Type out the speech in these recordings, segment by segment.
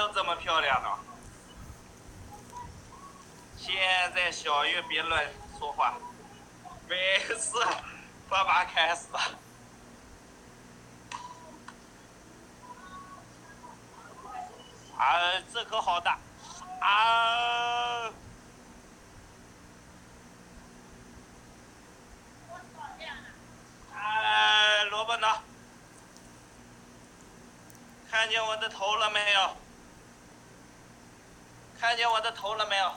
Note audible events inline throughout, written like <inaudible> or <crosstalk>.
都这么漂亮了。现在小月别乱说话，没事，爸爸开始。啊，这可好大！啊！萝卜呢？看见我的头了没有？看见我的头了没有？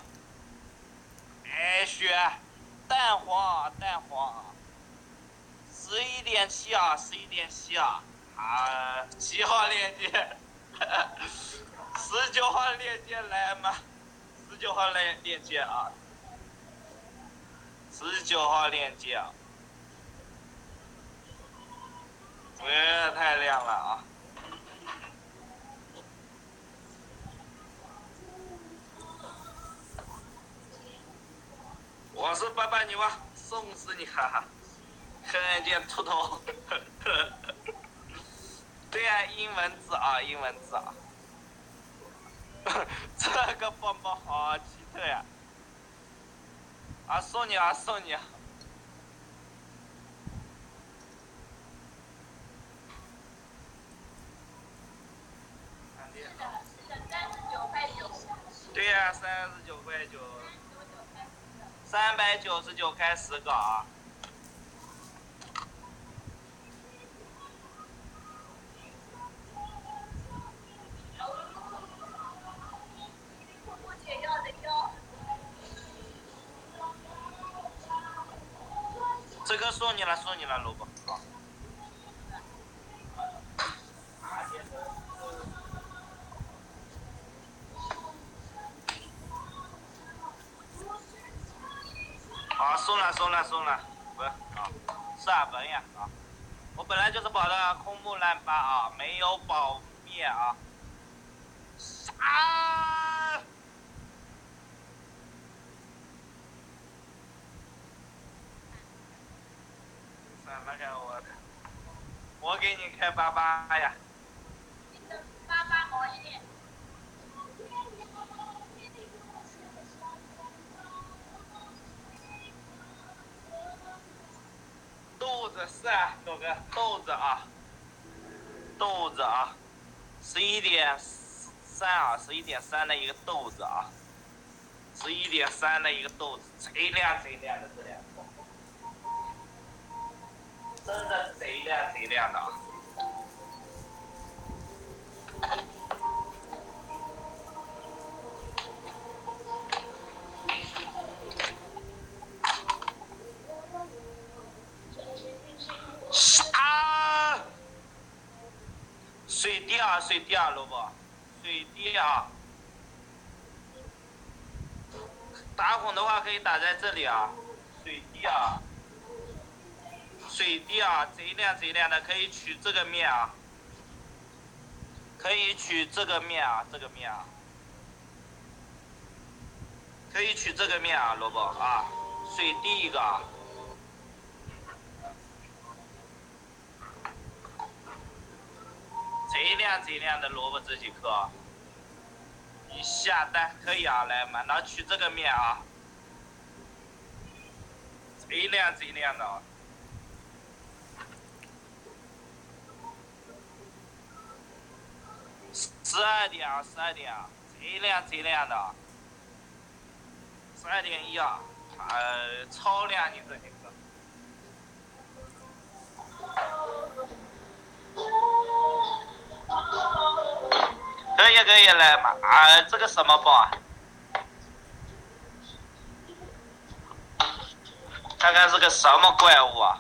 哎，雪，蛋黄，蛋黄，十一点七啊，十一点七啊，啊，几号链接？十九号链接来吗？十九号链链接啊！十九号链接啊！哎，太亮了啊！我是爸爸，你哇，送死你哈哈！看见秃头，<laughs> 对呀，英文字啊，英文字啊。<laughs> 这个包包好奇特呀！啊，送你啊，送你！对呀，三十九块九，三百九十九开十个啊！这个送你了，送你了，萝卜。松，了，送了，送了，不，啊，是啊，文呀，啊，我本来就是保的空木烂八啊，没有保灭啊。啊！我，给你开八八呀。八八毛一点。是啊，豆哥，豆子啊，豆子啊，十一点三啊，十一点三的一个豆子啊，十一点三的一个豆子，贼亮贼亮的这两个，真的贼亮贼亮的！啊！水滴啊，水滴啊，萝卜，水滴啊！打孔的话可以打在这里啊，水滴啊，水滴啊，贼亮贼亮的，可以取这个面啊，可以取这个面啊，这个面啊，可以取这个面啊，萝卜啊，水滴一个啊。贼亮贼亮的萝卜这几颗，你下单可以啊，来满到取这个面啊，贼亮贼亮的啊，十二点啊，十二点啊，贼亮贼亮的，啊。十二点一啊，呃，超亮你这几个。可以可以来嘛啊，这个什么包啊？看看是个什么怪物啊？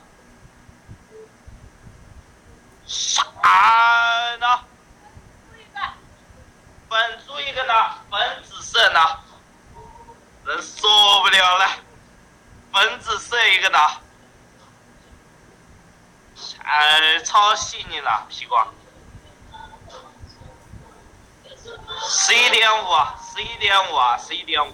啥呢？粉出一个呢？粉紫色呢？真受不了了！粉紫色一个呢？哎，超细腻了，皮光。十一点五，十一点五，十一点五。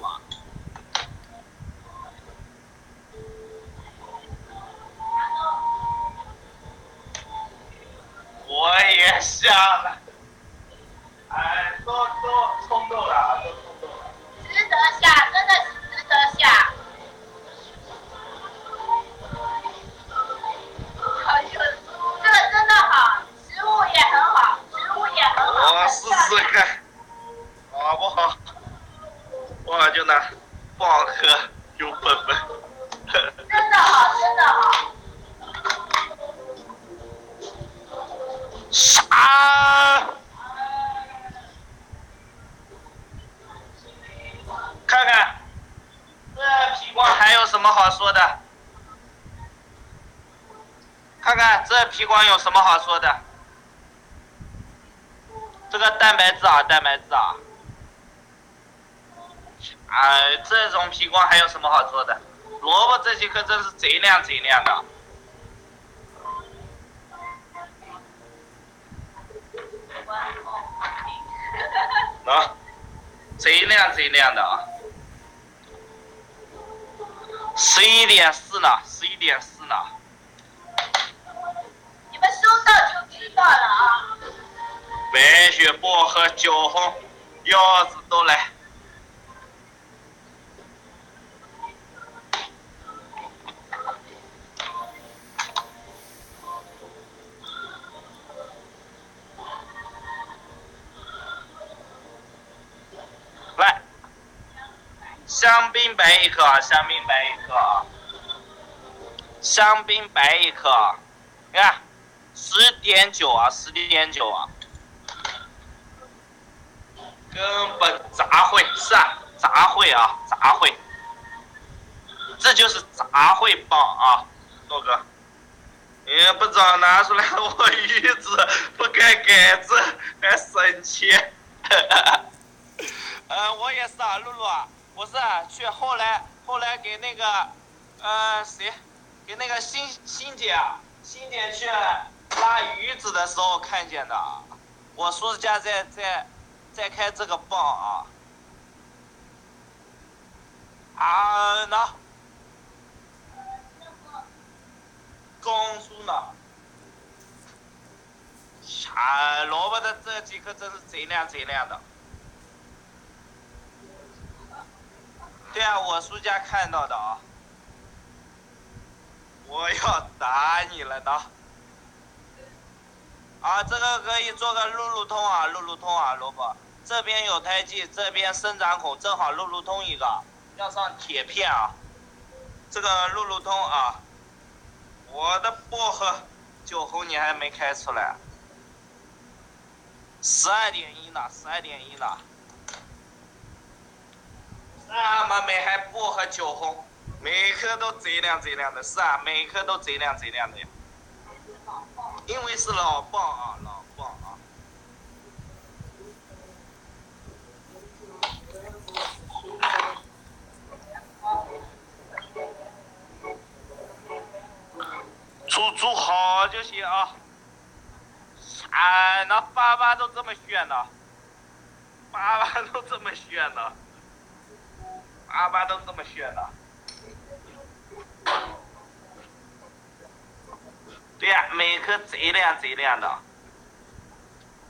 我也下了，哎，都都。冲动了啊，都冲动了。值得下，真的是值得下。这个真的好，食物也很好，食物也很好。我试试看？我就拿棒喝，有本本。真的好，真的好。啥！看看，这皮光还有什么好说的？看看这皮光有什么好说的？这个蛋白质啊，蛋白质啊，啊，这种皮光还有什么好说的？萝卜这几颗真是贼亮贼亮的。啊，贼亮贼亮的啊！十一点四呢，十一点四呢。你们收到就知道了啊。白雪薄荷酒红，柚子都。来，香槟白一颗啊，香槟白一颗啊，香槟白一颗啊，你看，十点九啊，十点九啊。根本杂烩是啊，杂烩啊，杂烩，这就是杂烩棒啊，诺哥，也不早拿出来我鱼子 <laughs> 不盖盖子还省钱，嗯，<laughs> 呃，我也是啊，露露啊。不，是去后来后来给那个呃谁，给那个欣欣姐啊，欣姐去拉鱼子的时候看见的，我叔叔家在在。在开这个棒啊！啊，那公猪呢？啊，萝卜的这几颗真是贼亮贼亮的。对啊，我叔家看到的啊。我要打你了呢！啊，这个可以做个路路通啊，路路通啊，萝卜。这边有胎记，这边生长孔正好路路通一个，要上铁片啊。这个路路通啊，我的薄荷酒红你还没开出来，十二点一呢，十二点一呢。那么美还薄荷酒红，每颗都贼亮贼亮的，是啊，每颗都贼亮贼亮的呀。因为是老棒啊，老棒啊！煮煮好就行啊！哎，那粑粑都这么炫呢，粑粑都这么炫呢，阿巴都这么炫的。对呀，每颗贼亮贼亮的。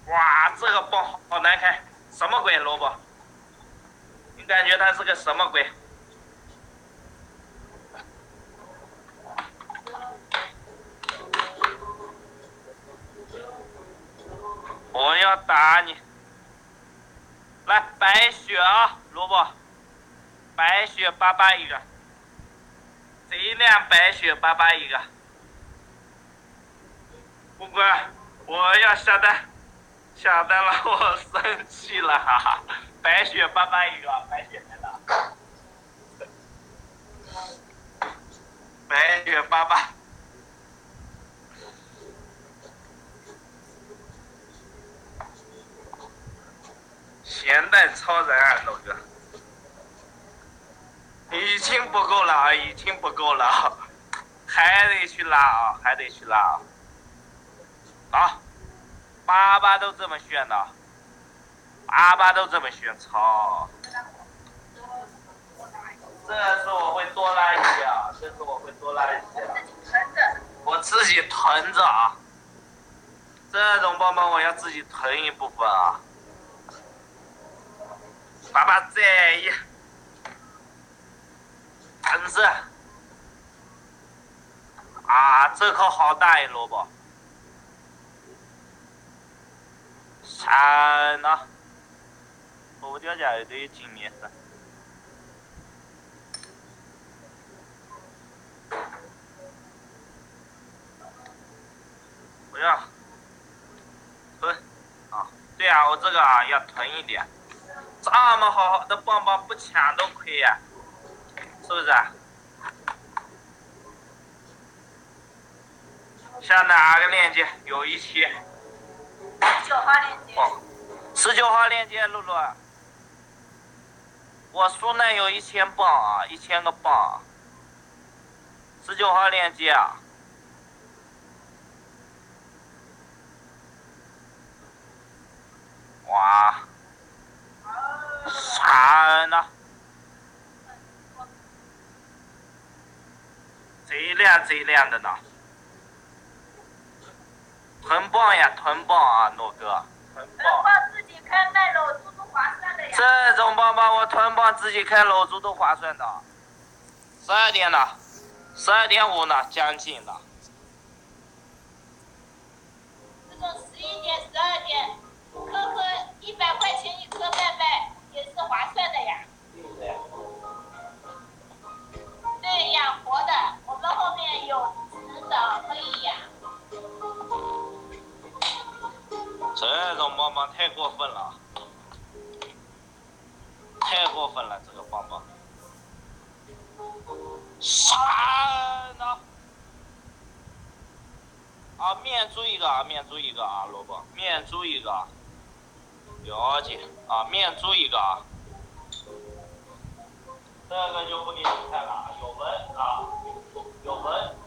哇，这个棒好难开，什么鬼萝卜？你感觉它是个什么鬼？我要打你！来白雪啊，萝卜，白雪八八一个，贼亮白雪八八一个。不管，我要下单，下单了，我生气了，哈哈！白雪八八一个，白雪来了，白雪八八，咸蛋超人啊，老哥，已经不够了啊，已经不够了，<laughs> 还得去拉啊，还得去拉啊。啊，粑粑都这么炫的，粑粑都这么炫，操！这次我会多拉一些啊，这次我会多拉一些。啊我自己囤着啊，这种棒棒我要自己囤一部分啊。爸爸在意，橙色。啊，这颗好大呀，萝卜。惨了，剁椒价又得进面噻。不要吞啊！对啊，我这个啊要吞一点。这么好的棒棒不抢都亏呀，是不是啊？下哪个链接？有一期。十九号链接。哦，十九号链接，露露。我书内有一千磅啊，一千个棒。十九号链接啊。哇。惨了。贼亮贼亮的呢。囤棒呀，囤棒啊，诺哥。囤棒自己开卖搂猪都划算的呀。这种棒棒我囤棒自己开搂猪都划算的。十二点了，十二点五呢，将近了。这种十一点、十二点，颗颗一百块钱一颗卖卖也是划算的呀。对对，养活的，我们有职能可以养。这种棒棒太过分了，太过分了，这个棒棒。啥呢？啊，面猪一个啊，面猪一个啊，萝卜，面猪一个。了解啊，面猪一个啊。这个就不给你看了啊，有纹啊，有纹。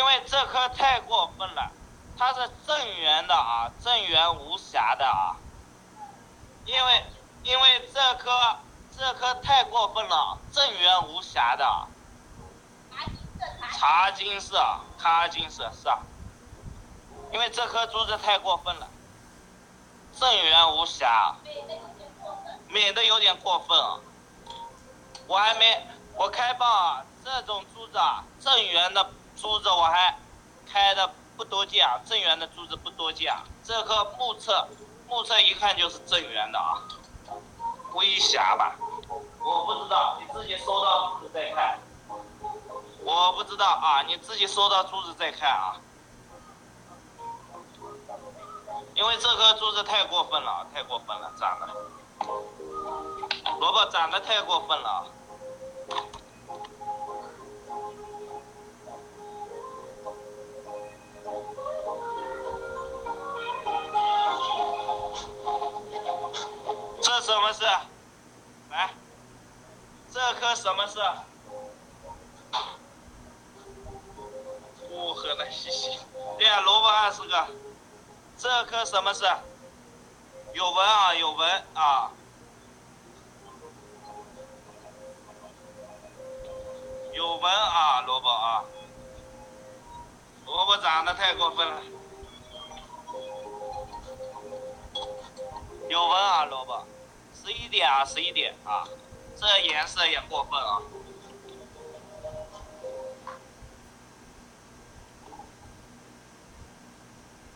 因为这颗太过分了，它是正圆的啊，正圆无瑕的啊。因为因为这颗这颗太过分了，正圆无瑕的。茶金色，茶金色是啊。因为这颗珠子太过分了，正圆无瑕，美得有点过分啊。我还没，我开蚌啊，这种珠子啊，正圆的珠子我还开的不多见啊，正圆的珠子不多见啊。这颗目测，目测一看就是正圆的啊，微瑕吧？我不知道，你自己收到珠子再看。我不知道啊，你自己收到珠子再看啊。因为这颗珠子太过分了，太过分了，长得，萝卜长得太过分了。么？来，这颗什么事？哦，喝了嘻嘻。对呀，萝卜二十个。这颗什么事？有纹啊，有纹啊。有纹啊，萝卜啊，萝卜长得太过分了。有纹啊，萝卜，十一点啊十一点啊。这颜色也过分啊。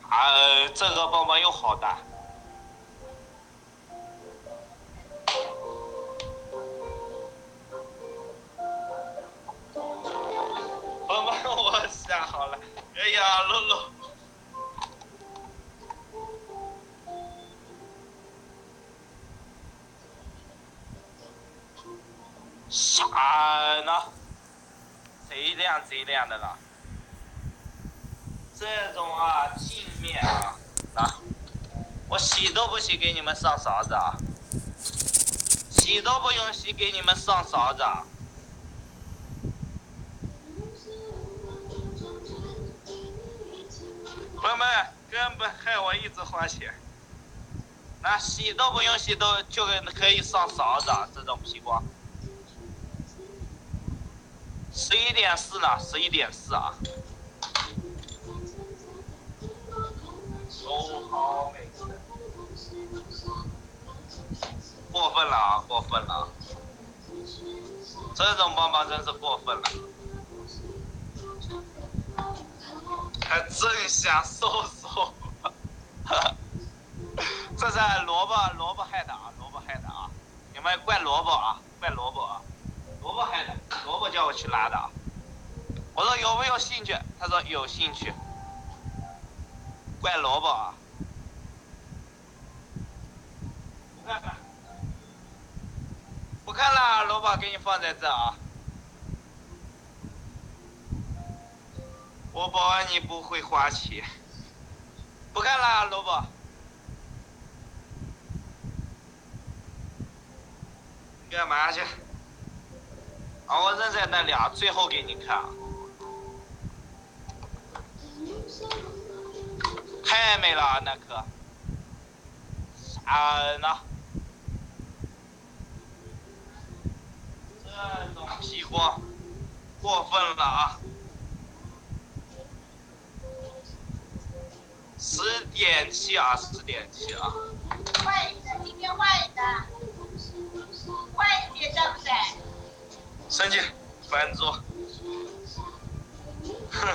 啊这个帮忙用好的帮帮我想好了。哎呀露露。这亮贼亮的了。这种啊，镜面啊，啊，我洗都不洗，给你们上勺子啊。洗都不用洗，给你们上勺子啊。朋友们，根本害我一直花钱。那洗都不用洗，都就可以上勺子啊，这种皮光。十一点四呢，十一点四啊。过分了啊，过分了啊。这种棒棒真是过分了。还真想收收。<laughs> 这是萝卜萝卜害的啊，萝卜害的啊！你们怪萝卜啊，怪萝卜啊！萝卜害的，萝卜叫我去拉的啊！我说有没有兴趣？他说有兴趣。怪萝卜啊！不看了，不看了，萝卜给你放在这啊！我保安你不会花钱。不看了，萝卜。干嘛去？啊，我扔在那里啊，最后给你看。太美了，那颗。啥呢？这种皮光，过分了啊！十点七啊，十点七啊。换一个，今天换一个。换一点，对不对？生气，翻桌。哼，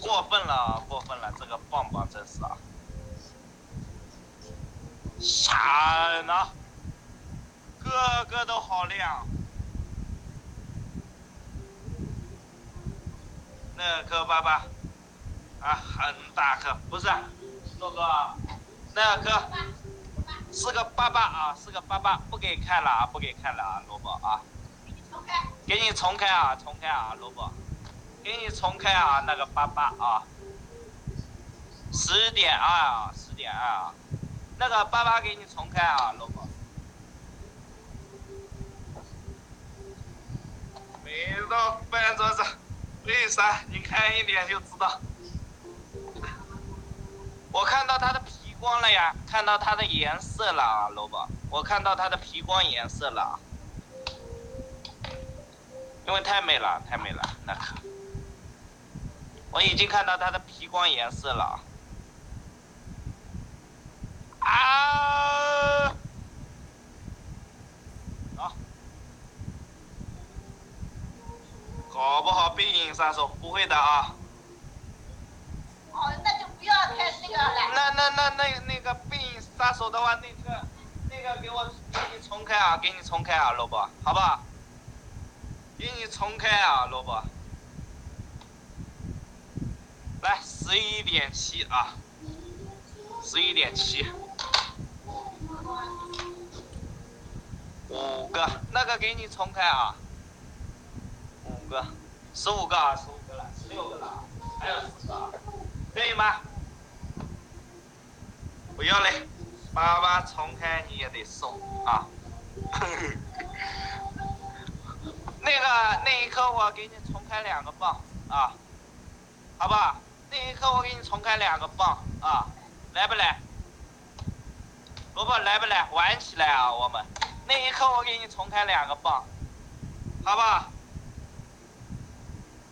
过分了，过分了，这个棒棒真是啊。啥呢？个个都好亮。那颗爸爸，啊，很大颗，不是，洛哥，那颗。是个八八啊，是个八八，不给看了啊，不给看了啊，萝卜啊，给你重开啊，重开啊，萝卜，给你重开啊，那个八八啊，十点二啊，十点二啊，那个八八给你重开啊，萝卜，没到饭桌上，为啥？你看一点就知道，我看到他的皮。光了呀，看到它的颜色了啊，萝卜，我看到它的皮光颜色了，因为太美了，太美了，那颗，我已经看到它的皮光颜色了，啊，好，好不好？背影杀手不会的啊。哦，那就不要开那个了。那那那那那个背影杀手的话，那个那个给我给你重开啊，给你重开啊，萝卜，好不好？给你重开啊，萝卜。来，十一点七啊，十一点七，五个，那个给你重开啊，五个，十五个啊，十五个了，十六个了，还有四个啊。可以吗？不要嘞，爸爸重开你也得送啊。<laughs> 那个那一刻我给你重开两个棒啊，好不好？那一刻我给你重开两个棒啊，来不来？萝卜来不来？玩起来啊，我们。那一刻我给你重开两个棒，好不好？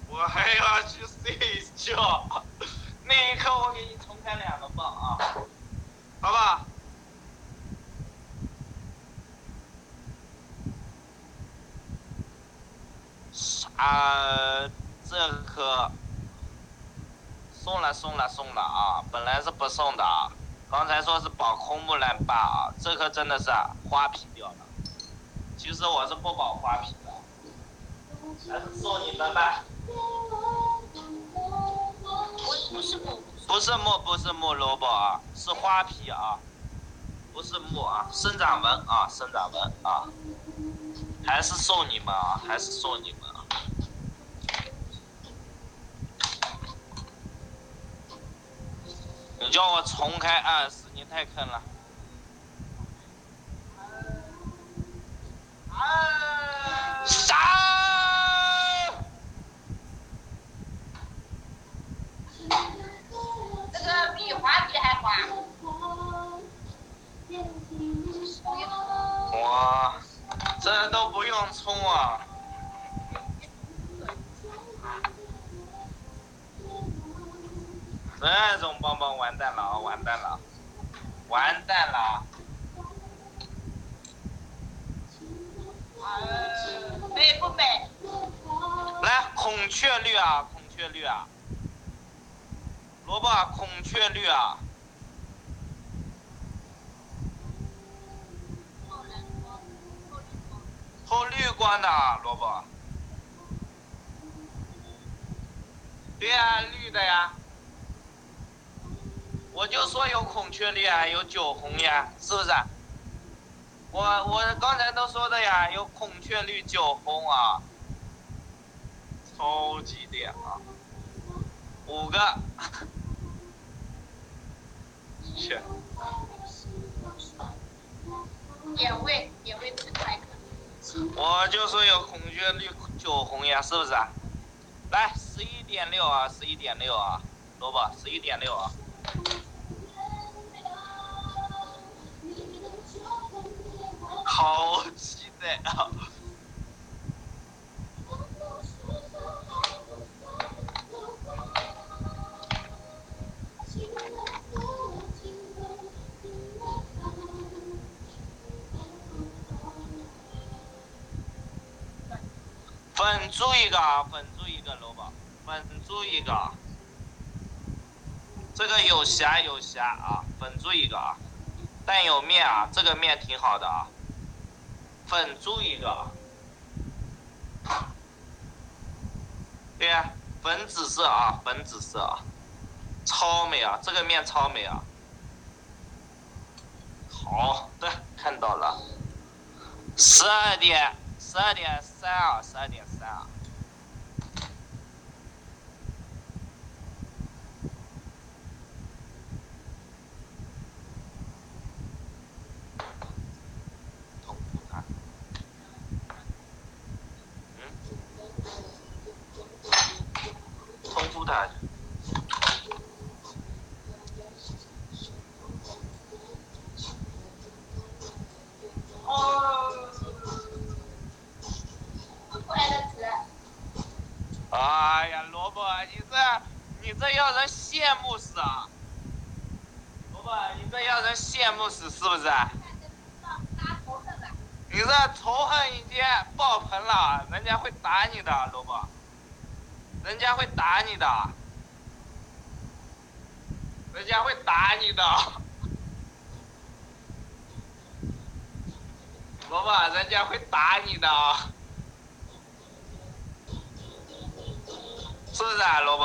我还要去睡觉。那一刻我给你重开两个包啊，好吧？啊，这颗送了送了送了啊！本来是不送的啊，刚才说是保空木兰吧啊，这颗真的是花皮掉了。其实我是不保花皮的，还是送你们吧。不是木，不是木，不是木萝卜啊，是花皮啊，不是木啊，生长纹啊，生长纹啊，还是送你们啊，还是送你们啊。你叫我重开二十，你太坑了。杀！这个比花皮还滑。哇，这都不用冲啊！这种棒棒完蛋了啊！完蛋了，完蛋了！美不美？来，孔雀绿啊，孔雀绿啊，萝卜，孔雀绿啊，透绿光的啊萝卜。对呀、绿的呀。我就说有孔雀绿啊，有酒红呀，是不是？我我刚才都说的呀，有孔雀绿、酒红啊，超级点啊，五个，去，点位，点位不是快克。我就说有孔雀绿、酒红呀，是不是啊？来，十一点六啊，十一点六啊，萝卜，十一点六啊。好期待啊！猪一个啊，粉猪一个萝卜，粉猪一个。这个有虾有虾啊，粉猪一个啊。但有面啊，这个面挺好的啊。粉猪一个，对呀、粉紫色啊，粉紫色啊，超美啊，这个面超美啊。好的，<laughs> 看到了，十二点，十二点三啊，十二点三啊。痛苦它。嗯，重复它。哦，过来的纸，哎呀，萝卜，你这你这要人羡慕死啊！萝卜，你这要人羡慕死是不是？拉头的了。你这仇恨已经爆棚了，人家会打你的，萝卜，人家会打你的，人家会打你的，萝卜，人家会打你的，是不是啊，萝卜？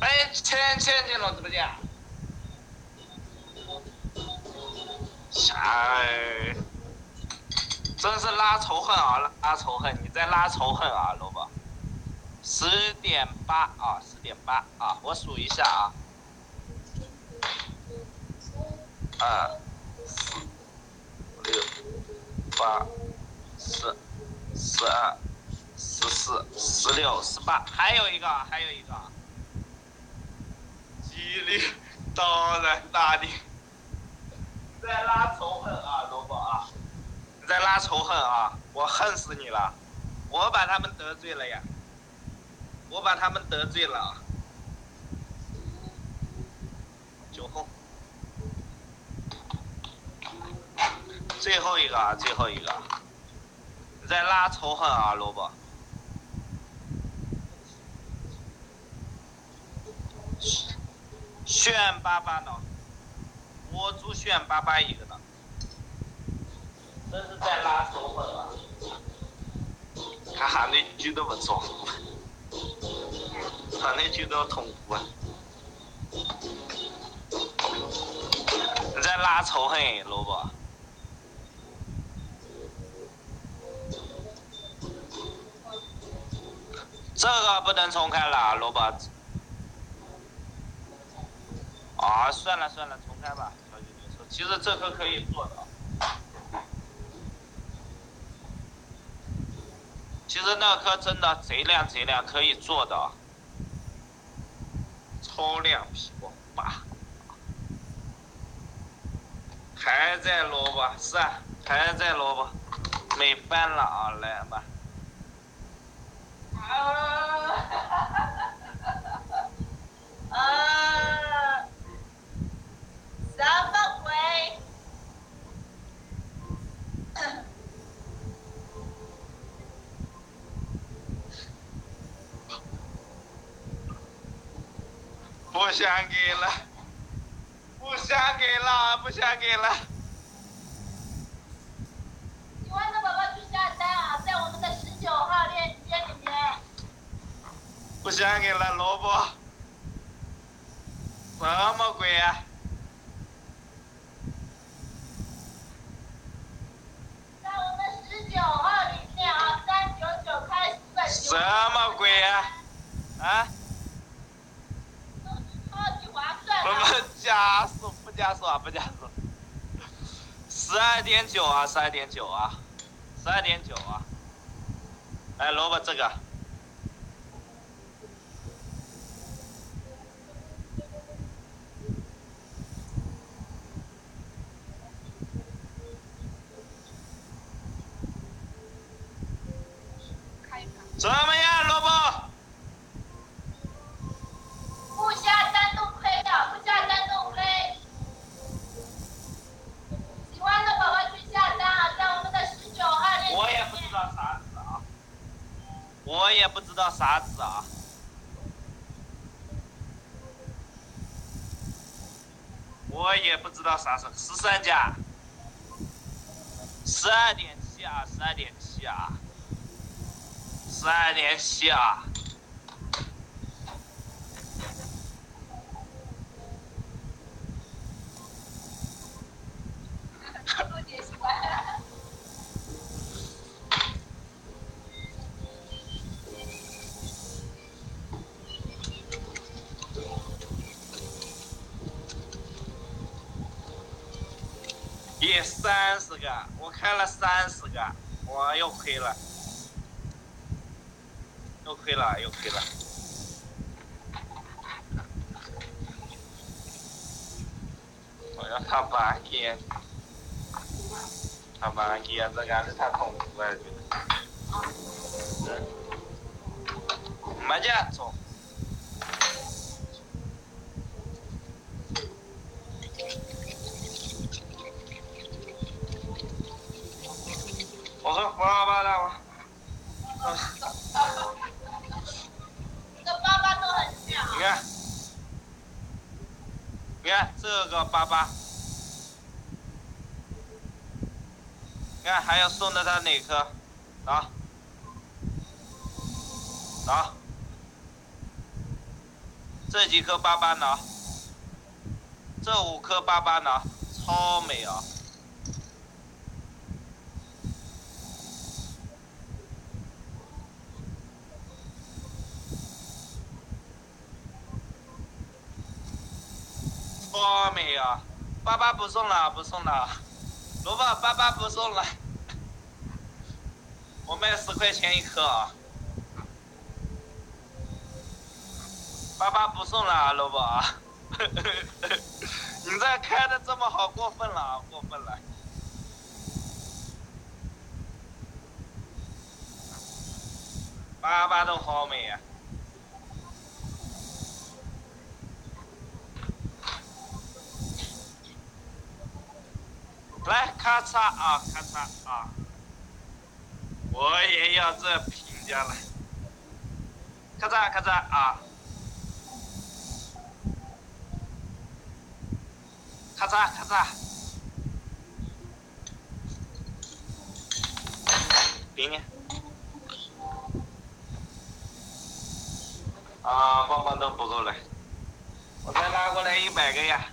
哎，签签进了直播间。哎，真是拉仇恨啊，拉仇恨！你在拉仇恨啊，萝卜。十点八啊，十点八啊，我数一下啊。二、四、六、八、十、十二、十四、十六、十八，还有一个，还有一个。吉林，当然大利。你在拉仇恨啊，萝卜啊！你在拉仇恨啊！我恨死你了！我把他们得罪了呀！我把他们得罪了。酒后，最后一个啊，最后一个！你在拉仇恨啊，萝卜！炫巴巴呢？我猪炫巴巴一个呢，这是在拉仇恨啊！他喊那句那么重，他那句都要痛苦啊！你在拉仇恨，萝卜？这个不能重开了，萝卜。啊，算了算了，重开吧，小姐姐。其实这颗可以做的。其实那颗真的贼亮贼亮，可以做的。超亮皮光八，还在萝卜是啊，还在萝卜，没翻了啊，来吧。啊！啊么鬼？不想给了，不想给了，不想给了。喜欢的宝宝去下单啊，在我们的十九号链接里面。不想给了，萝卜。什么鬼呀、在我们十九号里面啊，三九九开始的什么鬼呀、啊？超级划算我的。们加速不加速啊？不加速。十二点九啊，十二点九啊，十二点九啊。来，萝卜这个。怎么样，萝卜？不下单都亏啊，不下单都亏。喜欢的宝宝去下单啊，在我们的十九号链接里面。我也不知道啥字啊，我也不知道啥字啊。我也十三加，十二点七啊，十二点七啊，十二点七啊。<laughs> 三十个，我开了三十个，我又亏了，又亏了，又亏了。我要他把烟，他把烟这个是他痛苦了，觉得。没见走。我说爸爸的我，啊，这个爸爸都很像你。看，你看八八，你看还要送的他哪颗？拿，拿，这几颗八八呢，这五颗八八呢，超美啊！超美啊！爸爸不送了，不送了，萝卜爸爸不送了，<laughs> 我卖十块钱一颗啊！爸爸不送了，萝卜！<laughs> 你这开的这么好，过分了啊，过分了！爸爸都好美啊！来，咔嚓啊，咔嚓啊！我也要这评价了，咔嚓咔嚓啊！咔嚓咔嚓，给你。啊，棒棒都不够了，我再拉过来一百个呀。